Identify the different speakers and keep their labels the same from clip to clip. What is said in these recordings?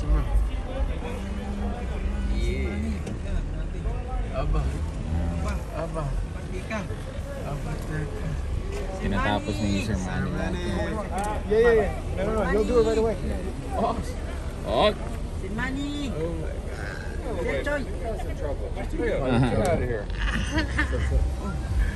Speaker 1: semua. Yeah. Abah. Abah. Abah tekan.
Speaker 2: Tinatapos ni Sir Manny lahat.
Speaker 3: Yeah, yeah, yeah. No, no, no. You'll do it right away.
Speaker 1: Oh.
Speaker 2: Oh!
Speaker 4: Money.
Speaker 1: Oh my god.
Speaker 4: Enjoy.
Speaker 1: Get out of here. Uh-huh.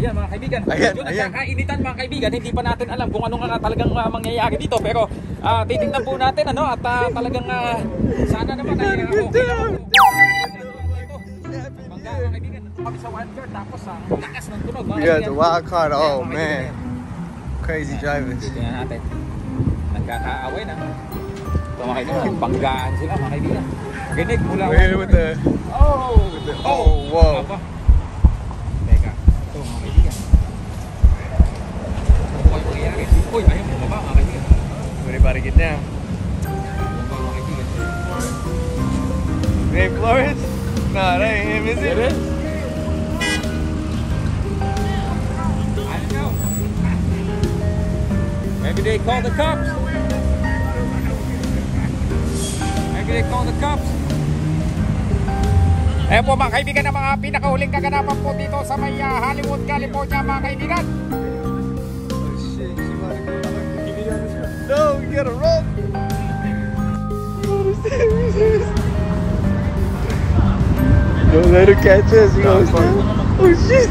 Speaker 2: Ayan mga kaibigan,
Speaker 1: Ayan,
Speaker 2: medyo
Speaker 1: ayan.
Speaker 2: nagkakainitan mga kaibigan, hindi pa natin alam kung ano nga talagang ah, mangyayari dito pero ah, titingnan po natin ano at ah, talagang ah, sana naman ay ah, okay lang po. Bangga mga kaibigan, kami sa wild card tapos ang lakas ng tunog mga
Speaker 1: got the
Speaker 2: kaibigan.
Speaker 1: wild card.
Speaker 2: Ayan,
Speaker 1: Oh
Speaker 2: mga
Speaker 1: man. Crazy drivers.
Speaker 2: Tingnan natin. Nagkakaaway na. Ito mga kaibigan, banggaan sila mga kaibigan. Ginig mula.
Speaker 1: Here with the
Speaker 2: Oh!
Speaker 1: with the oh whoa.
Speaker 2: Aba.
Speaker 1: Name Flores? Nah, that ain't him, is it?
Speaker 2: It is? I don't know. Maybe they call the cops. Maybe they call the cops. Ayan po mga kaibigan ng mga pinakahuling kaganapan po dito sa may ah, Hollywood, California mga kaibigan.
Speaker 1: Oh shit, she about to go. No, we gotta run. What is this? Don't let her catch us. He goes, oh shit.